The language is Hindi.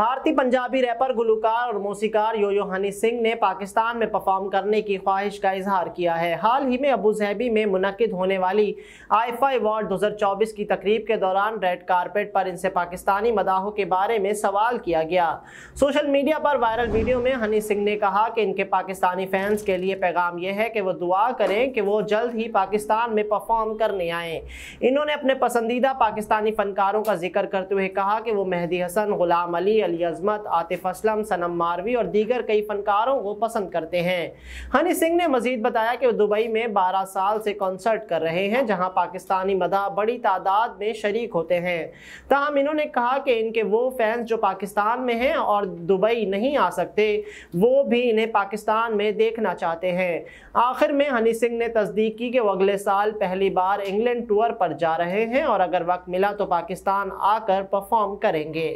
भारतीय पंजाबी रैपर गुलकार और मौसीकार योयो हनी सिंह ने पाकिस्तान में परफॉर्म करने की ख्वाहिश का इजहार किया है। हाल ही में अबू जहबी में मुनद होने वाली आईफा अवार्ड 2024 की तकरीब के दौरान रेड कारपेट पर इनसे पाकिस्तानी मदाहों के बारे में सवाल किया गया। सोशल मीडिया पर वायरल वीडियो में हनी सिंह ने कहा कि इनके पाकिस्तानी फैंस के लिए पैगाम यह है कि वो दुआ करें कि वो जल्द ही पाकिस्तान में परफॉर्म करने आए। इन्होंने अपने पसंदीदा पाकिस्तानी फनकारों का ज़िक्र करते हुए कहा कि वो मेहदी हसन, गुलाम अली अली अजमत, आतिफ असलम, सनम मारवी और दीगर कई फनकारों को पसंद करते हैं। हनी सिंह ने मजीद बताया कि वो दुबई में 12 साल से कॉन्सर्ट कर रहे हैं, जहाँ पाकिस्तानी मदा बड़ी तादाद में शरीक होते हैं। तहम इन्होंने कहा कि इनके वो फैंस जो पाकिस्तान में हैं और दुबई नहीं आ सकते, वो भी इन्हें पाकिस्तान में देखना चाहते हैं। आखिर में हनी सिंह ने तस्दीक की कि वो अगले साल पहली बार इंग्लैंड टूर पर जा रहे हैं और अगर वक्त मिला तो पाकिस्तान आकर परफॉर्म करेंगे।